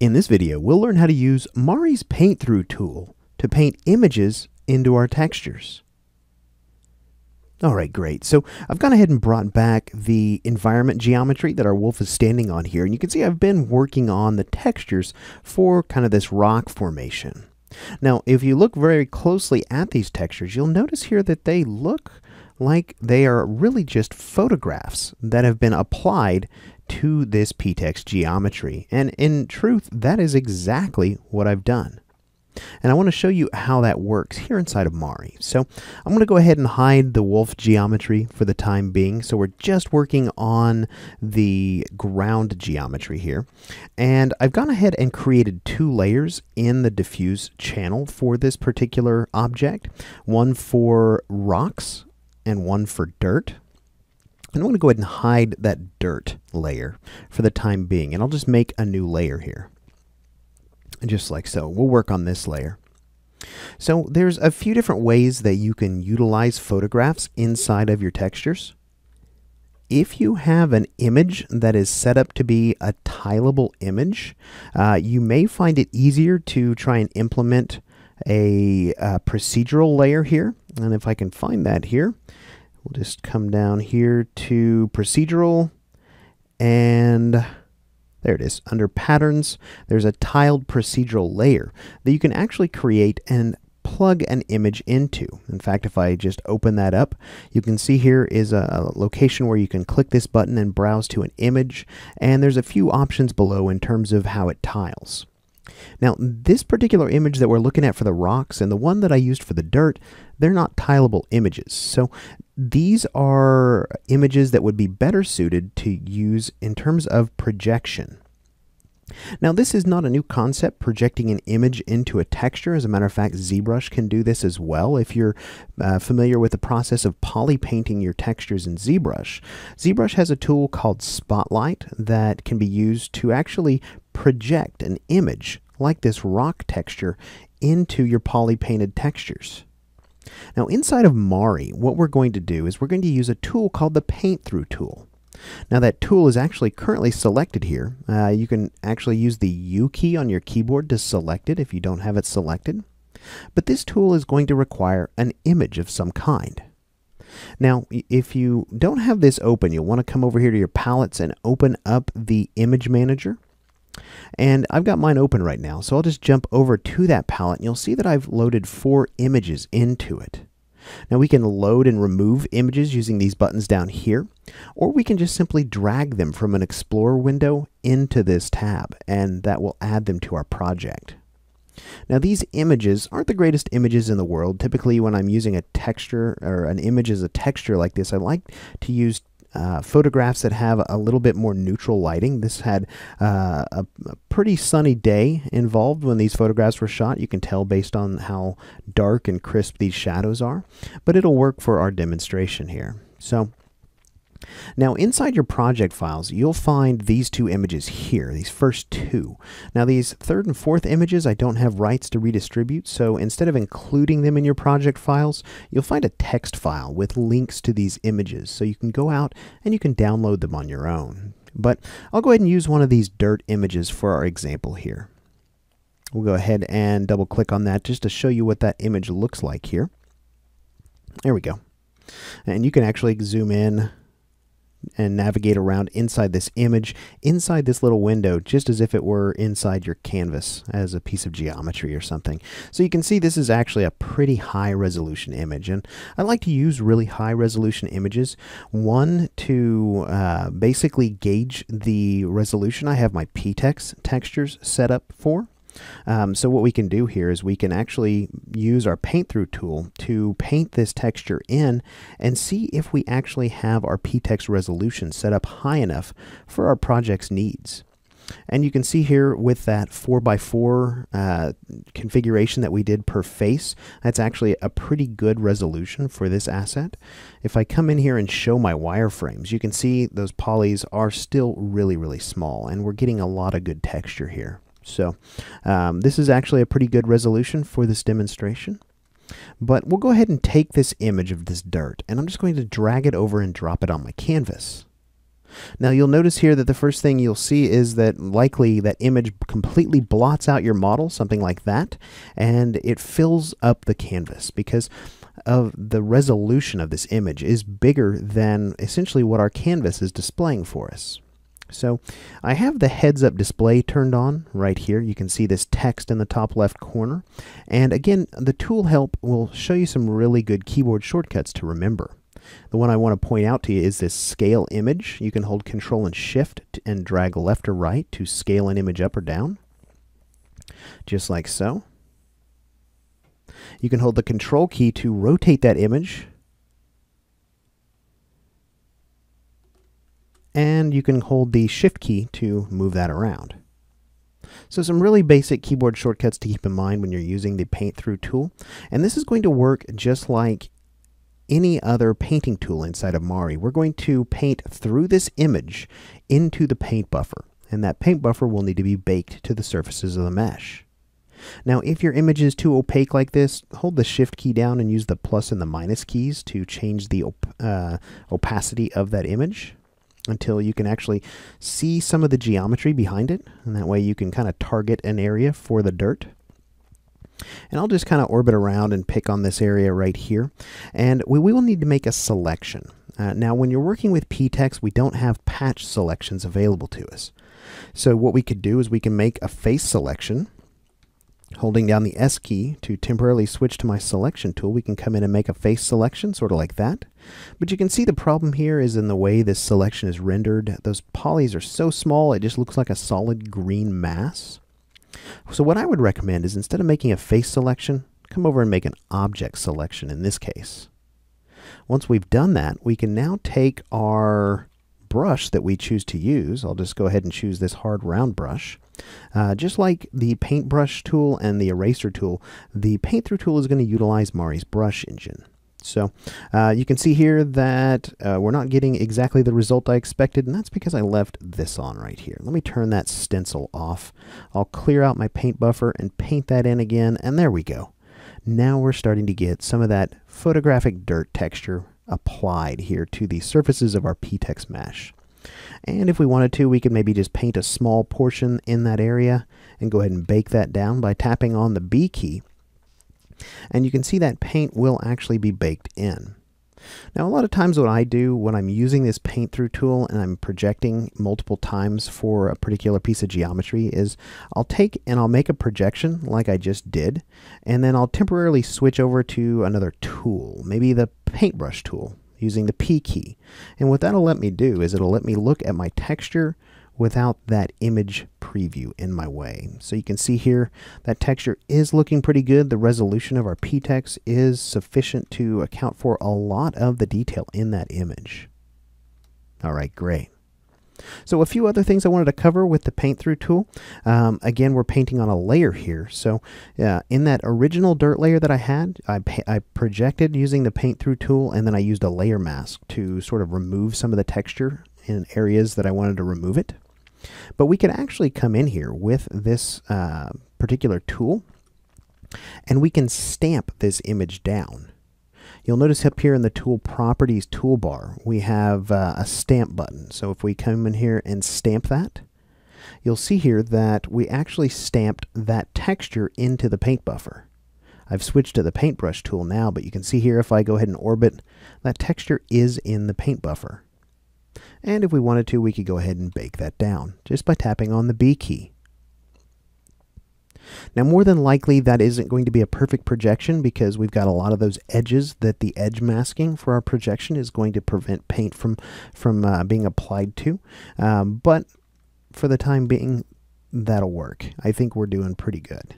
In this video, we'll learn how to use Mari's Paint Through tool to paint images into our textures. Alright, great. So I've gone ahead and brought back the environment geometry that our wolf is standing on here. And you can see I've been working on the textures for kind of this rock formation. Now, if you look very closely at these textures, you'll notice here that they look like they are really just photographs that have been applied to this PTEX geometry. And in truth, that is exactly what I've done. And I want to show you how that works here inside of Mari. So I'm going to go ahead and hide the wolf geometry for the time being. So we're just working on the ground geometry here. And I've gone ahead and created two layers in the diffuse channel for this particular object. One for rocks and one for dirt. And I'm going to go ahead and hide that dirt layer for the time being. And I'll just make a new layer here. Just like so. We'll work on this layer. So there's a few different ways that you can utilize photographs inside of your textures. If you have an image that is set up to be a tileable image, uh, you may find it easier to try and implement a, a uh, procedural layer here. And if I can find that here, We'll just come down here to procedural and there it is. Under patterns, there's a tiled procedural layer that you can actually create and plug an image into. In fact, if I just open that up, you can see here is a location where you can click this button and browse to an image, and there's a few options below in terms of how it tiles. Now, this particular image that we're looking at for the rocks and the one that I used for the dirt, they're not tileable images. So these are images that would be better suited to use in terms of projection. Now this is not a new concept, projecting an image into a texture. As a matter of fact, ZBrush can do this as well. If you're uh, familiar with the process of poly painting your textures in ZBrush, ZBrush has a tool called Spotlight that can be used to actually project an image like this rock texture into your poly painted textures. Now inside of Mari, what we're going to do is we're going to use a tool called the Paint Through tool. Now that tool is actually currently selected here. Uh, you can actually use the U key on your keyboard to select it if you don't have it selected. But this tool is going to require an image of some kind. Now, if you don't have this open, you'll want to come over here to your palettes and open up the image manager. And I've got mine open right now, so I'll just jump over to that palette and you'll see that I've loaded four images into it. Now we can load and remove images using these buttons down here, or we can just simply drag them from an Explorer window into this tab, and that will add them to our project. Now these images aren't the greatest images in the world. Typically when I'm using a texture or an image as a texture like this, I like to use uh, photographs that have a little bit more neutral lighting. This had uh, a, a, pretty sunny day involved when these photographs were shot. You can tell based on how dark and crisp these shadows are, but it'll work for our demonstration here. So now inside your project files, you'll find these two images here, these first two. Now these third and fourth images I don't have rights to redistribute, so instead of including them in your project files, you'll find a text file with links to these images, so you can go out and you can download them on your own. But I'll go ahead and use one of these dirt images for our example here. We'll go ahead and double click on that just to show you what that image looks like here. There we go. And you can actually zoom in and navigate around inside this image, inside this little window, just as if it were inside your canvas as a piece of geometry or something. So you can see this is actually a pretty high resolution image. And I like to use really high resolution images. One, to uh, basically gauge the resolution I have my PTEX textures set up for. Um, so what we can do here is we can actually use our paint through tool to paint this texture in and see if we actually have our PTEX resolution set up high enough for our project's needs. And you can see here with that 4x4 uh, configuration that we did per face, that's actually a pretty good resolution for this asset. If I come in here and show my wireframes, you can see those polys are still really, really small, and we're getting a lot of good texture here. So um, this is actually a pretty good resolution for this demonstration. But we'll go ahead and take this image of this dirt, and I'm just going to drag it over and drop it on my canvas. Now you'll notice here that the first thing you'll see is that likely that image completely blots out your model, something like that, and it fills up the canvas because of the resolution of this image is bigger than essentially what our canvas is displaying for us. So I have the heads up display turned on right here. You can see this text in the top left corner. And again, the tool help will show you some really good keyboard shortcuts to remember. The one I want to point out to you is this scale image. You can hold control and shift and drag left or right to scale an image up or down. Just like so. You can hold the control key to rotate that image. And you can hold the shift key to move that around. So some really basic keyboard shortcuts to keep in mind when you're using the paint through tool. And this is going to work just like any other painting tool inside of Mari. We're going to paint through this image into the paint buffer, and that paint buffer will need to be baked to the surfaces of the mesh. Now, if your image is too opaque like this, hold the shift key down and use the plus and the minus keys to change the op uh, opacity of that image until you can actually see some of the geometry behind it. And that way you can kind of target an area for the dirt. And I'll just kind of orbit around and pick on this area right here. And we, we will need to make a selection. Uh, now, when you're working with PTEX, we don't have patch selections available to us. So what we could do is we can make a face selection. Holding down the S key to temporarily switch to my selection tool, we can come in and make a face selection, sort of like that. But you can see the problem here is in the way this selection is rendered. Those polys are so small, it just looks like a solid green mass. So what I would recommend is instead of making a face selection, come over and make an object selection in this case. Once we've done that, we can now take our brush that we choose to use. I'll just go ahead and choose this hard round brush. Uh, just like the paintbrush tool and the eraser tool, the paint through tool is going to utilize Mari's brush engine. So uh, you can see here that uh, we're not getting exactly the result I expected, and that's because I left this on right here. Let me turn that stencil off. I'll clear out my paint buffer and paint that in again, and there we go. Now we're starting to get some of that photographic dirt texture applied here to the surfaces of our PTEX mesh. And if we wanted to, we could maybe just paint a small portion in that area and go ahead and bake that down by tapping on the B key and you can see that paint will actually be baked in. Now, a lot of times what I do when I'm using this paint through tool and I'm projecting multiple times for a particular piece of geometry is I'll take and I'll make a projection like I just did, and then I'll temporarily switch over to another tool, maybe the paintbrush tool using the P key. And what that'll let me do is it'll let me look at my texture without that image preview in my way. So you can see here that texture is looking pretty good. The resolution of our PTEX is sufficient to account for a lot of the detail in that image. All right, great. So a few other things I wanted to cover with the paint through tool. Um, again, we're painting on a layer here. So uh, in that original dirt layer that I had, I, I projected using the paint through tool and then I used a layer mask to sort of remove some of the texture in areas that I wanted to remove it. But we can actually come in here with this uh, particular tool and we can stamp this image down. You'll notice up here in the Tool Properties toolbar, we have uh, a stamp button. So if we come in here and stamp that, you'll see here that we actually stamped that texture into the paint buffer. I've switched to the paintbrush tool now, but you can see here if I go ahead and orbit, that texture is in the paint buffer. And if we wanted to, we could go ahead and bake that down just by tapping on the B key. Now, more than likely, that isn't going to be a perfect projection because we've got a lot of those edges that the edge masking for our projection is going to prevent paint from, from uh, being applied to. Um, but for the time being, that'll work. I think we're doing pretty good.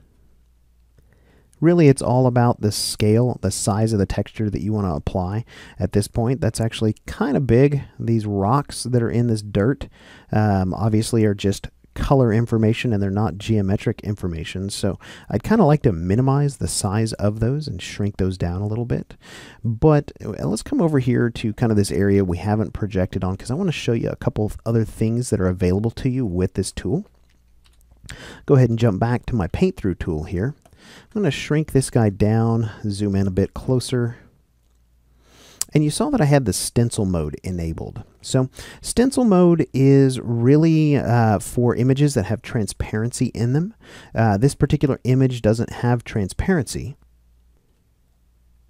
Really, it's all about the scale, the size of the texture that you want to apply at this point. That's actually kind of big. These rocks that are in this dirt um, obviously are just color information and they're not geometric information. So I'd kind of like to minimize the size of those and shrink those down a little bit. But uh, let's come over here to kind of this area we haven't projected on because I want to show you a couple of other things that are available to you with this tool. Go ahead and jump back to my paint through tool here. I'm going to shrink this guy down, zoom in a bit closer. And you saw that I had the stencil mode enabled. So stencil mode is really uh, for images that have transparency in them. Uh, this particular image doesn't have transparency.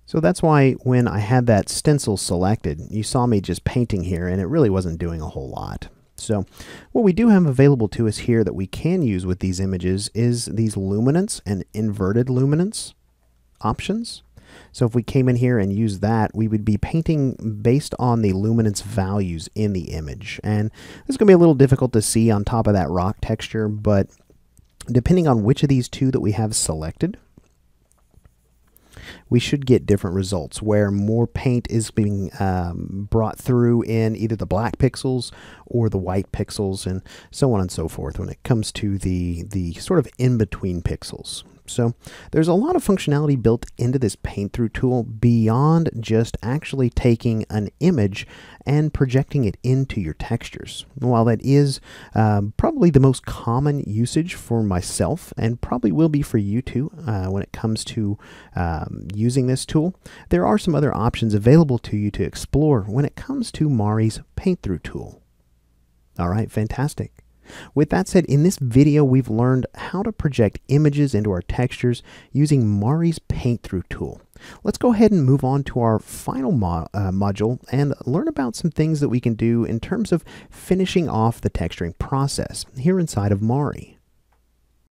So that's why when I had that stencil selected, you saw me just painting here and it really wasn't doing a whole lot. So what we do have available to us here that we can use with these images is these luminance and inverted luminance options. So if we came in here and used that, we would be painting based on the luminance values in the image. And this is going to be a little difficult to see on top of that rock texture, but depending on which of these two that we have selected, we should get different results where more paint is being um, brought through in either the black pixels or the white pixels and so on and so forth when it comes to the, the sort of in-between pixels. So there's a lot of functionality built into this paint through tool beyond just actually taking an image and projecting it into your textures. While that is um, probably the most common usage for myself and probably will be for you too uh, when it comes to um, using this tool, there are some other options available to you to explore when it comes to Mari's paint through tool. All right, fantastic. With that said, in this video, we've learned how to project images into our textures using Mari's Paint Through tool. Let's go ahead and move on to our final mo uh, module and learn about some things that we can do in terms of finishing off the texturing process here inside of Mari.